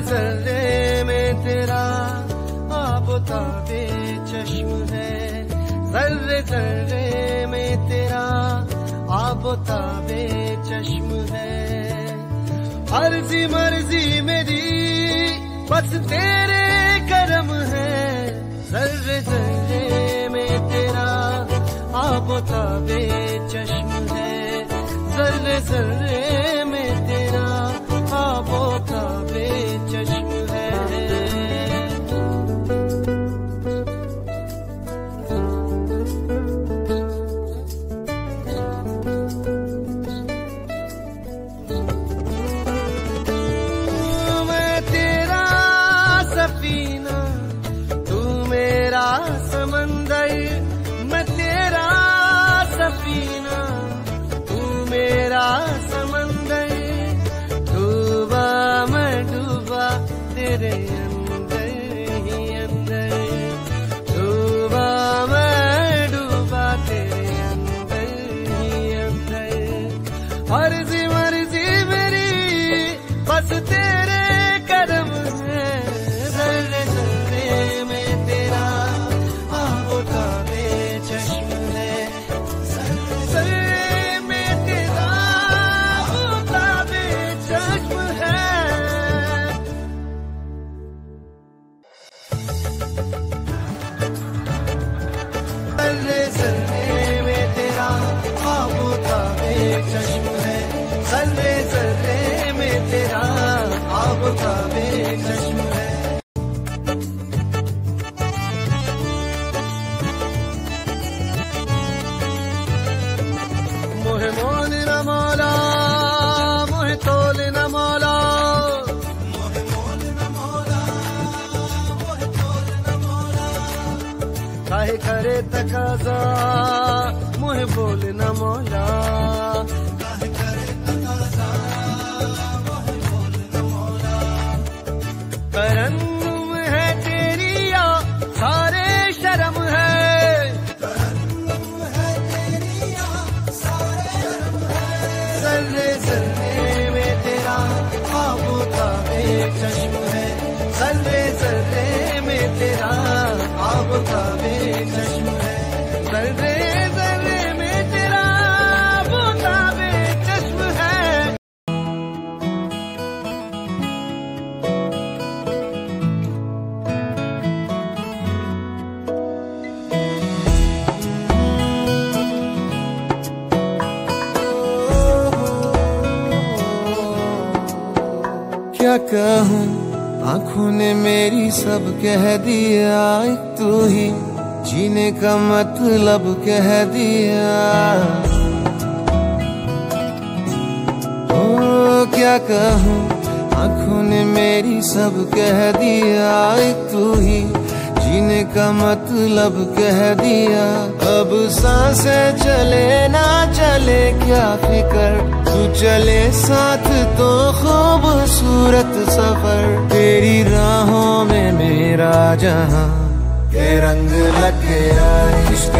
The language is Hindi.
जर्रे में तेरा आबोता बे चश्म है। जर्रे जर्रे में तेरा आबोता बे चश्म है। अर्जी मर्ज़ी मेरी, बस तेरे करम है। जर्रे जर्रे में तेरा आबोता बे चश्म है। जर्रे जर्रे मैं तेरा सफीना, तू मेरा समंदर, मैं तेरा सफीना, तू मेरा समंदर, डूबा मैं डूबा तेरे अंदर ही डूबा तेरे अंदर अंदर। तेरा आबोता बे चश्म है। मोहे मोल न करे तकाजा मोहे बोल न मौला। चश्म है सर्वे सर्वे में तेरा आबोता बे चश्म कहूँ, आँखों ने मेरी सब कह दिया, एक तू ही जीने का मतलब कह दिया। ओ क्या कहूँ, आँखों ने मेरी सब कह दिया, एक तू ही जीने का मतलब कह दिया। अब साँसें चले ना चले, क्या फिकर? तू चले साथ तो खूबसूरत सफ़र तेरी राहों में मेरा जहाँ। के रंग लग गया इश्क